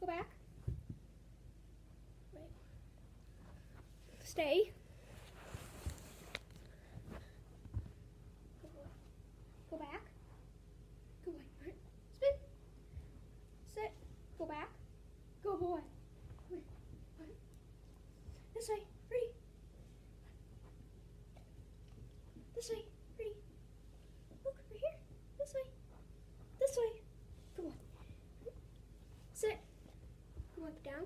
Go back. Right. Stay. Go back. Good boy. Spin. Sit. Go back. Go boy. This way. Ready. This way. Ready. Look right here. This way. This way. Good boy. Sit. Come on. Down.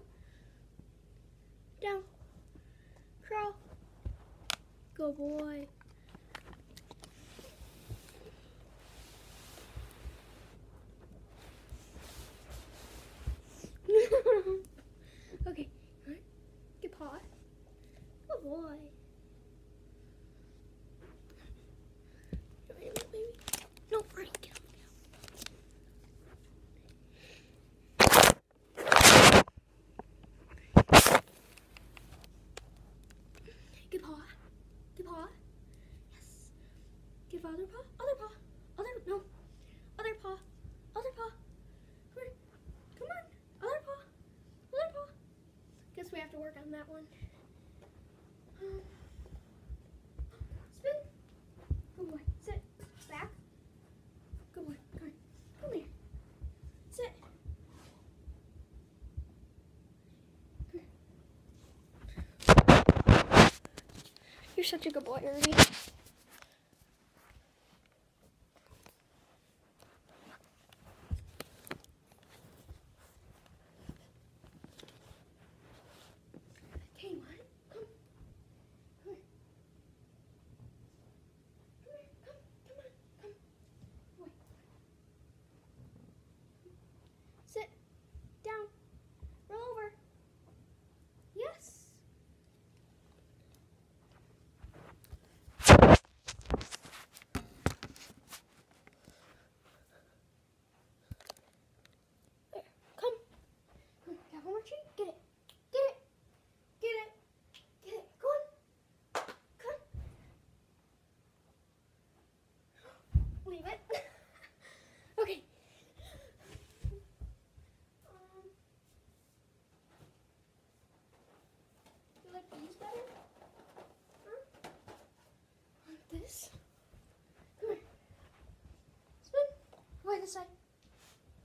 Down. Crawl. Go boy. okay. Alright. Good paw. Good boy. Wait a minute, baby. No, Bernie, get him. Good paw. Good paw. Yes. Give other paw. Other paw. Other no. Other paw. Other paw. Come here. Come on. Other paw. Other paw. Guess we have to work on that one. Um, Spin. Good boy. Sit. Back. Good boy. Come here. Come here. Sit. Come here. You're such a good boy, Ernie.